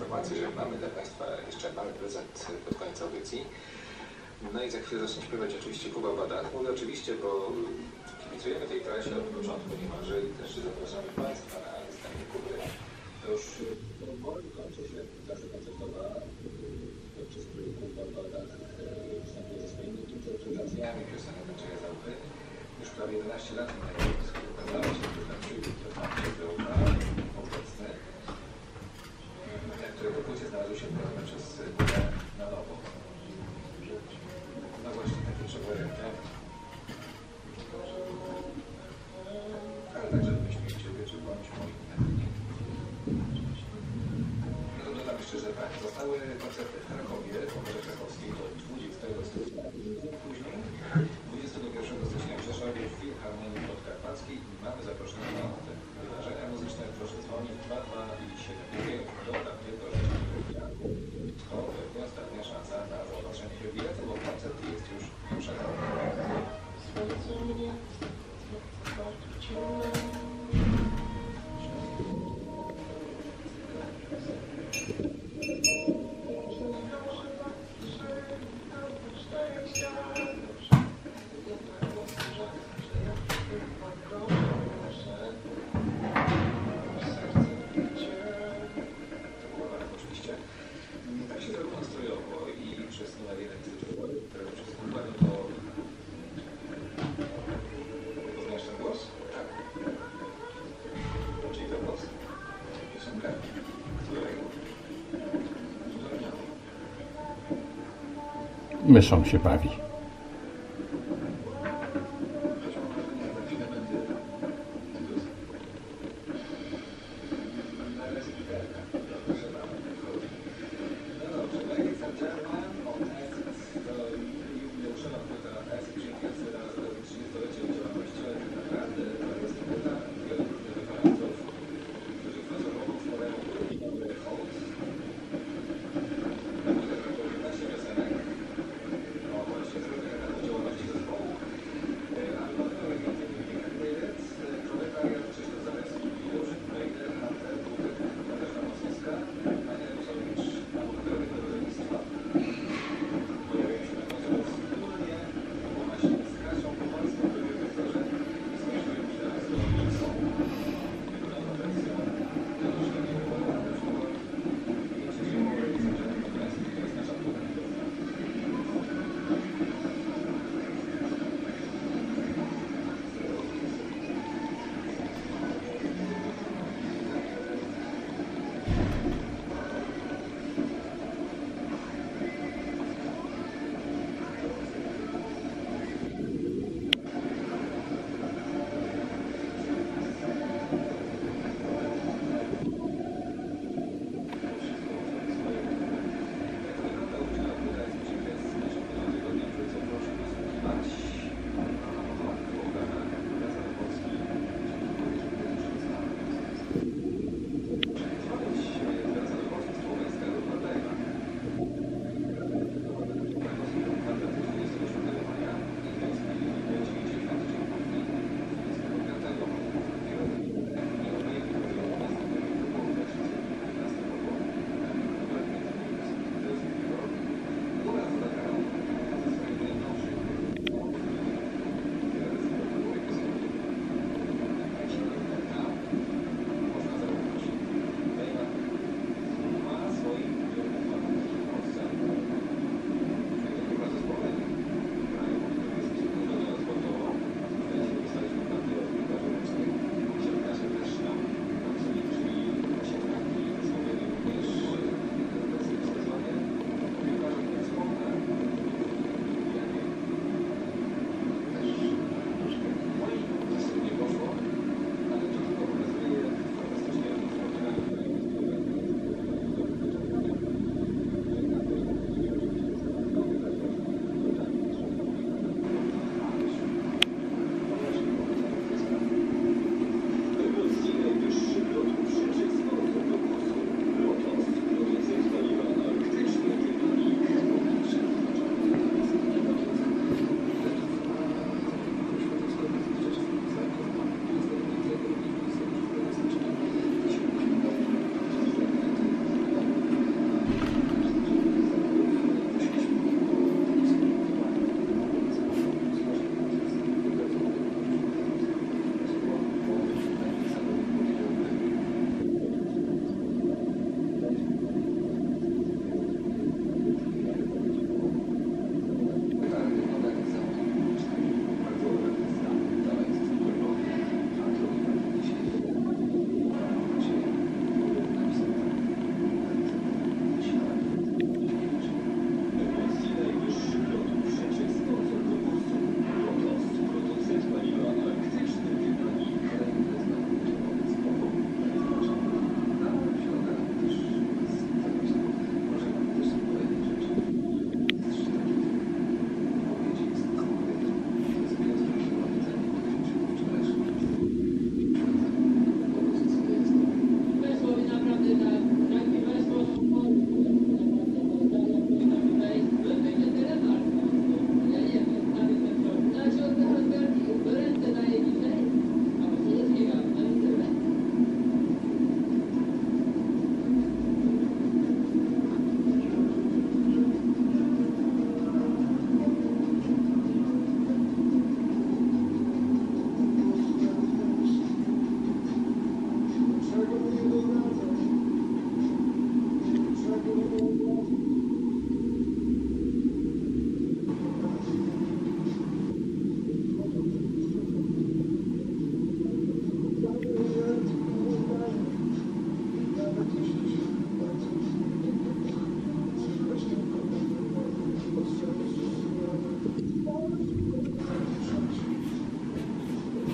informację, że mamy dla Państwa jeszcze mały prezent pod koniec audycji. No i za chwilę zacznie śpiewać oczywiście Kuba Badach. Mówię oczywiście, bo kibicujemy tej trasie od początku niemalże i też zapraszamy Państwa na występie Kuby. To już powoli kończy się trasa koncertowa, podczas której Kuba Badach występuje ze swoimi interpretacjami piosenek Andrzeja Załby. Już prawie 11 lat Europejsku ukazała się to tam się tak, zostały koncerty w Krakowie, w Operze Krakowskiej do 20 stycznia. Później 21 stycznia w Rzeszowie w Filharmonii Podkarpackiej i mamy zaproszenie na te wydarzenia muzyczne. Proszę dzwonić 2297. Dodam tylko, że to pewnie ostatnia szansa na zaopatrzenie się w bilety, bo koncert jest już przegrany. Oczywiście Myszą się bawi.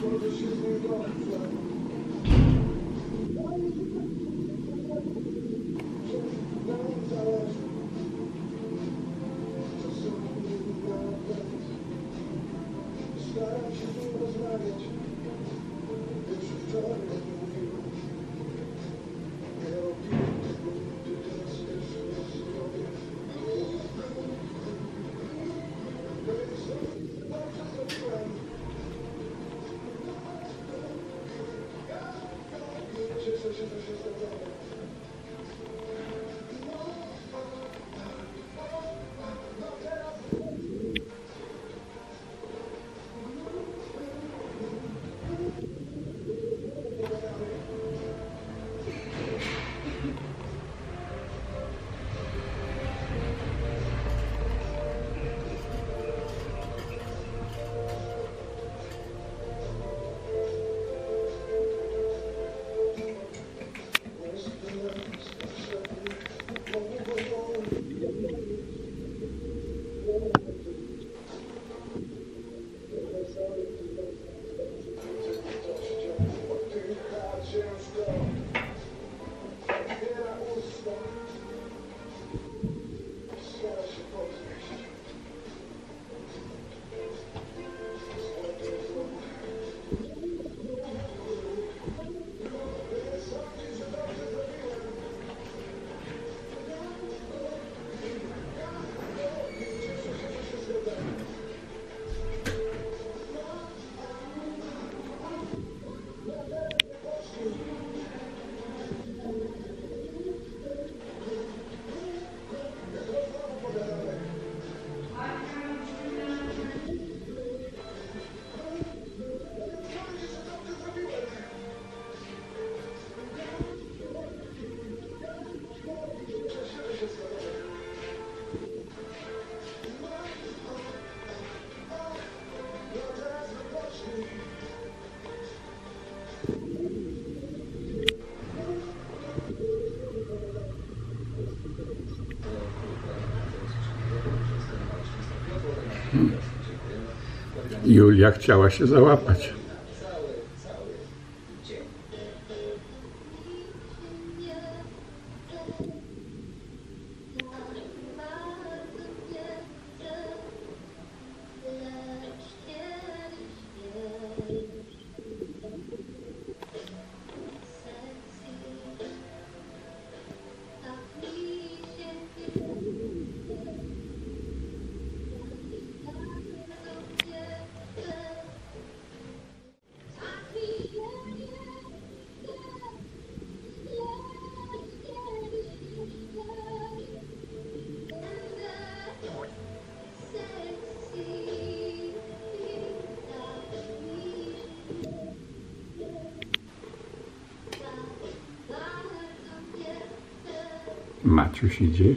Thank you. Julia chciała się załapać. Maciuś idzie.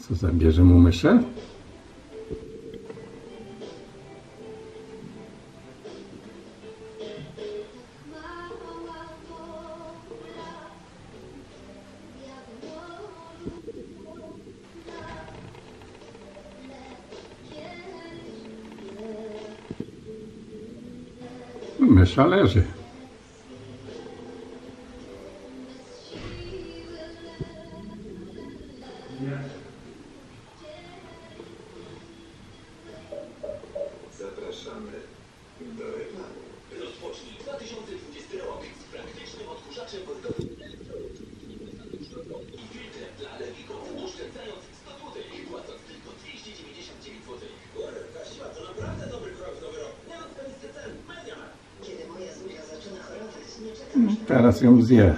Co zabierze mu myszę? chalés. Teraz ją zje.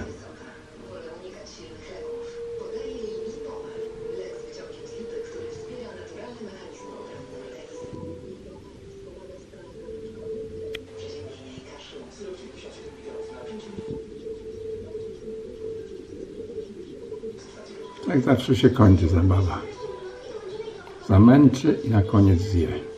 Tak zawsze się kończy zabawa. Zamęczy i na koniec zje.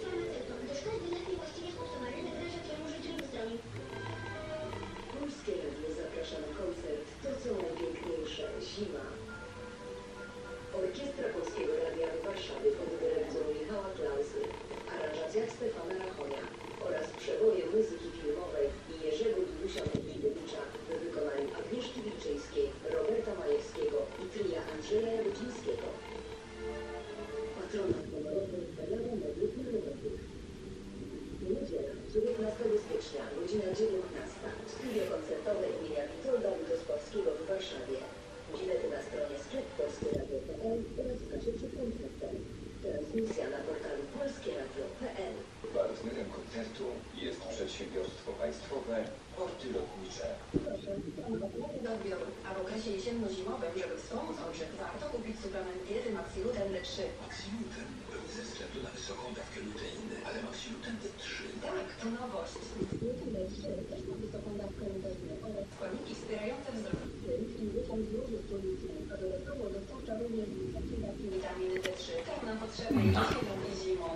do odbiorów, a w okresie jesienno-zimowym, żeby wspomóc odżyw, warto kupić suplement diety Maxiluten D3. Maxiluten był ze względu na wysoką dawkę luteiny, ale Maxiluten D3... Tak, to nowość. Maxiluten D3 też ma wysoką dawkę luteiny oraz składniki wspierające wzrok. Tym, w tym Indykom z różnych produkcji dodatkowo dostarcza również wysokiej dawki witaminy D3, tak nam potrzebne jesienią i zimą.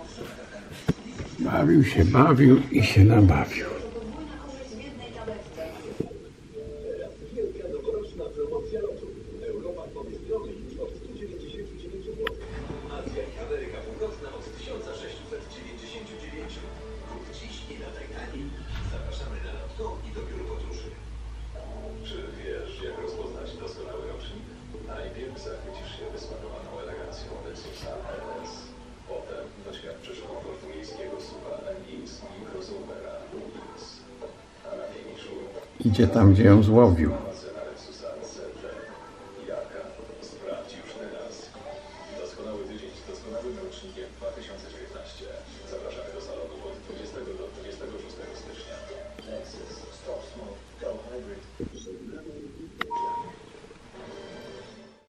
Bawił się, bawił i się nabawił. idzie tam, gdzie ją złowił.